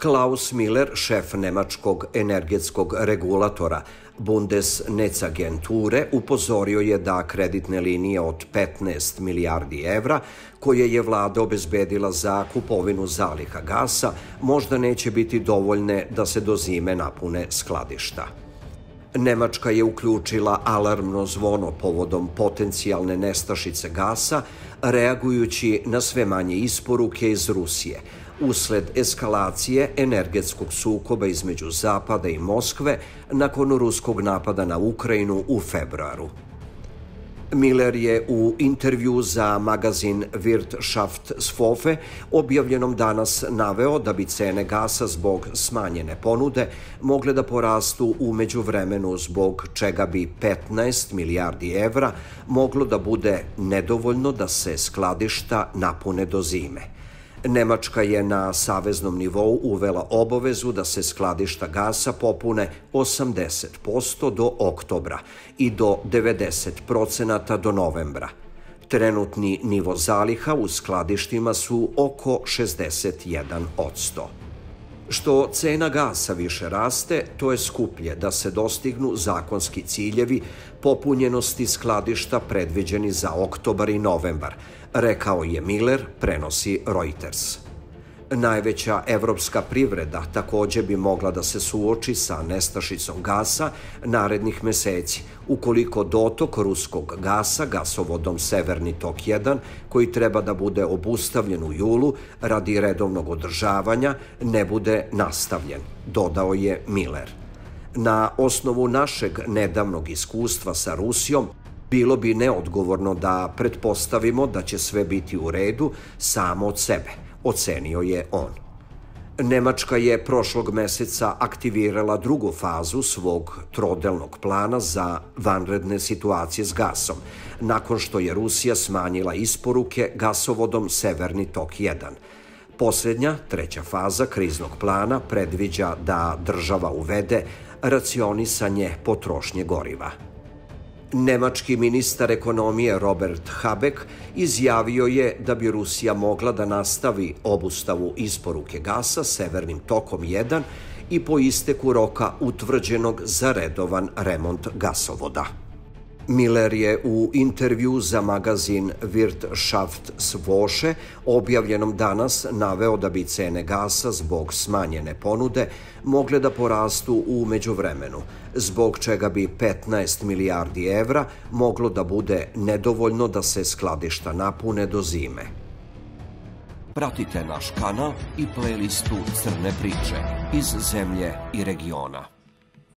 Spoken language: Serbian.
Klaus Miller, šef nemačkog energetskog regulatora Bundesnetzagenture, upozorio je da kreditne linije od 15 milijardi evra, koje je vlada obezbedila za kupovinu zaliha gasa, možda neće biti dovoljne da se do zime napune skladišta. Nemačka je uključila alarmno zvono povodom potencijalne nestašice gasa, reagujući na sve manje isporuke iz Rusije, usled eskalacije energetskog sukoba između Zapada i Moskve nakon ruskog napada na Ukrajinu u februaru. Miller je u intervju za magazin Wirtschaftswoche objavljenom danas naveo da bi cene gasa zbog smanjene ponude mogle da porastu u međuvremenu zbog čega bi 15 milijardi evra moglo da bude nedovoljno da se skladišta napune do zime – Nemačka je na saveznom nivou uvela obavezu da se skladišta gasa popune 80% do oktobra i do 90% do novembra. Trenutni nivo zaliha u skladištima su oko 61%. Što cena gasa više raste, to je skuplje da se dostignu zakonski ciljevi popunjenosti skladišta predviđeni za oktobar i novembar, rekao je Miller, prenosi Reuters. Najveća evropska privreda takođe bi mogla da se suoči sa nestašicom gasa narednih meseci, ukoliko dotok ruskog gasa gasovodom Severni tok 1, koji treba da bude obustavljen u julu radi redovnog održavanja, ne bude nastavljen, dodao je Miller. Na osnovu našeg nedavnog iskustva sa Rusijom, bilo bi neodgovorno da pretpostavimo da će sve biti u redu samo od sebe, ocenio je on. Nemačka je prošlog meseca aktivirala drugu fazu svog trodelnog plana za vanredne situacije s gasom, nakon što je Rusija smanjila isporuke gasovodom Severni tok 1. Poslednja, treća faza kriznog plana predviđa da država uvede racionisanje potrošnje goriva. Nemački ministar ekonomije Robert Habeck izjavio je da bi Rusija mogla da nastavi obustavu isporuke gasa severnim tokom 1 i po isteku roka utvrđenog za redovan remont gasovoda. Miller je u intervju za magazin Wirtschaftswoche objavljenom danas naveo da bi cene gasa zbog smanjene ponude mogle da porastu u međuvremenu, zbog čega bi 15 milijardi evra moglo da bude nedovoljno da se skladišta napune do zime. Pratite naš kanal i playlistu Crne priče iz zemlje i regiona.